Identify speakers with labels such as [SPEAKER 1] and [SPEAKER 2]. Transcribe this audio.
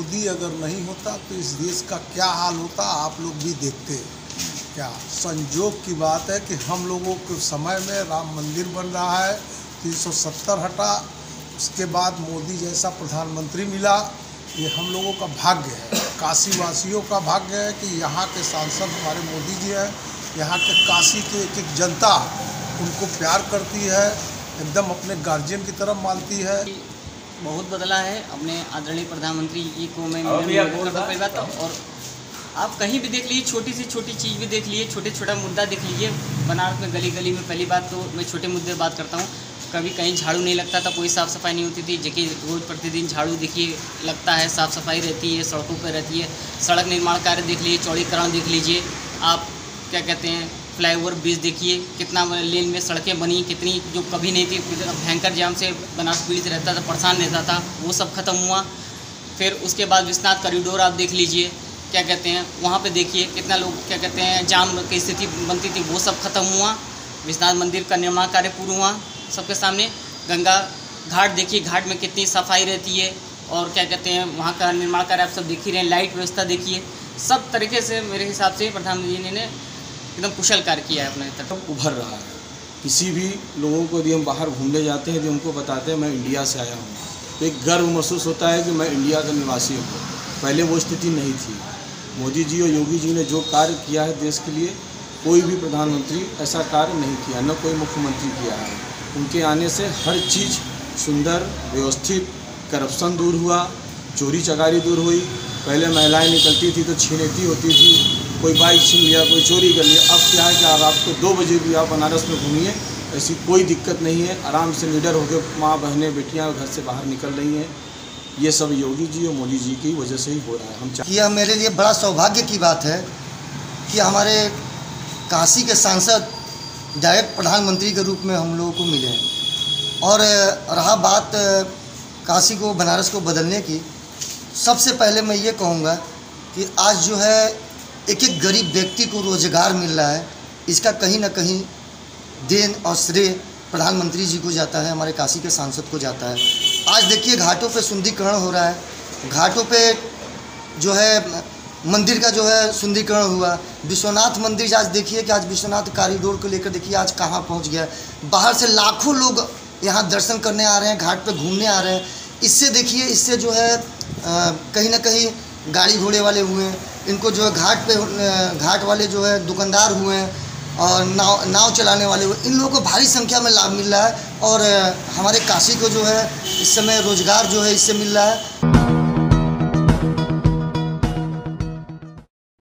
[SPEAKER 1] मोदी अगर नहीं होता तो इस देश का क्या हाल होता, आप लोग भी देखते। क्या संजोग की बात है कि हम लोगों के समय में राम मंदिर बन रहा है 370 हटा, उसके बाद मोदी जैसा प्रधानमंत्री मिला। ये हम लोगों का भाग्य है। काशी वासियों का भाग्य है कि यहाँ के सांसद हमारे मोदी जी हैं, यहाँ के काशी के एक एक जनता उनको प्यार करती है, एकदम अपने गार्जियन की तरफ़ मानती है।
[SPEAKER 2] बहुत बदला है। अपने आदरणीय प्रधानमंत्री जी को मैं हूँ पहली बात तो और आप कहीं भी देख लीजिए छोटी से छोटी चीज़ भी देख लीजिए छोटे छोटा मुद्दा देख लीजिए। बनारस में गली गली में पहली बात तो मैं छोटे मुद्दे बात करता हूँ। कभी कहीं झाड़ू नहीं लगता था कोई साफ़ सफ़ाई नहीं होती थी। जबकि रोज़ प्रतिदिन झाड़ू देखिए लगता है साफ़ सफ़ाई रहती है सड़कों पर रहती है। सड़क निर्माण कार्य देख लीजिए चौड़ीकरण देख लीजिए। आप क्या कहते हैं फ्लाईओवर ब्रिज देखिए, कितना लेन में सड़कें बनी, कितनी जो कभी नहीं थी भयंकर जाम से बनारस पीड़ित रहता था, परेशान रहता था, वो सब खत्म हुआ। फिर उसके बाद विश्वनाथ कॉरिडोर आप देख लीजिए, क्या कहते हैं, वहाँ पे देखिए, कितना लोग, क्या कहते हैं, जाम की स्थिति बनती थी, वो सब खत्म हुआ। विश्वनाथ मंदिर का निर्माण कार्य पूर्ण हुआ सबके सामने। गंगा घाट देखिए, घाट में कितनी सफ़ाई रहती है और क्या कहते हैं, वहाँ का निर्माण कार्य आप सब देख ही रहे हैं, लाइट व्यवस्था देखिए। सब तरीके से मेरे हिसाब से प्रधानमंत्री जी ने एकदम कुशल कार्य किया है अपने तक
[SPEAKER 3] उभर रहा है। किसी भी लोगों को यदि हम बाहर घूमने जाते हैं, यदि उनको बताते हैं, मैं इंडिया से आया हूँ तो एक गर्व महसूस होता है कि मैं इंडिया का निवासी हूँ। पहले वो स्थिति नहीं थी। मोदी जी और योगी जी ने जो कार्य किया है देश के लिए, कोई भी प्रधानमंत्री ऐसा कार्य नहीं किया, न कोई मुख्यमंत्री किया है। उनके आने से हर चीज़ सुंदर, व्यवस्थित, करप्शन दूर हुआ, चोरी चकारी दूर हुई। पहले महिलाएँ निकलती थी तो छीनेती होती थी। कोई बाइक छीन लिया, कोई चोरी कर लिया, अब क्या है कि आप आपको दो बजे भी आप बनारस में घूमिए, ऐसी कोई दिक्कत नहीं है, आराम से निडर होकर माँ बहनें, बेटियाँ घर से बाहर निकल रही हैं। ये सब योगी जी और मोदी जी की वजह से ही हो रहा है। हम चाह
[SPEAKER 4] यह मेरे लिए बड़ा सौभाग्य की बात है कि हमारे काशी के सांसद डायरेक्ट प्रधानमंत्री के रूप में हम लोगों को मिले और रहा बात काशी को, बनारस को बदलने की, सबसे पहले मैं ये कहूँगा कि आज जो है एक एक गरीब व्यक्ति को रोज़गार मिल रहा है, इसका कहीं ना कहीं देन और श्रेय प्रधानमंत्री जी को जाता है, हमारे काशी के सांसद को जाता है। आज देखिए, घाटों पे सुंदरीकरण हो रहा है। घाटों पे जो है, मंदिर का जो है सुंदरीकरण हुआ। विश्वनाथ मंदिर आज देखिए कि आज विश्वनाथ कॉरिडोर को लेकर देखिए आज कहाँ पहुँच गया। बाहर से लाखों लोग यहाँ दर्शन करने आ रहे हैं, घाट पर घूमने आ रहे हैं। इससे देखिए, इससे जो है कहीं ना कहीं गाड़ी घोड़े वाले हुए इनको जो है घाट पे घाट वाले जो है दुकानदार हुए और नाव नाव चलाने वाले हुए इन लोगों को भारी संख्या में लाभ मिल रहा है और हमारे काशी को जो है इस समय रोज़गार जो है इससे मिल रहा है।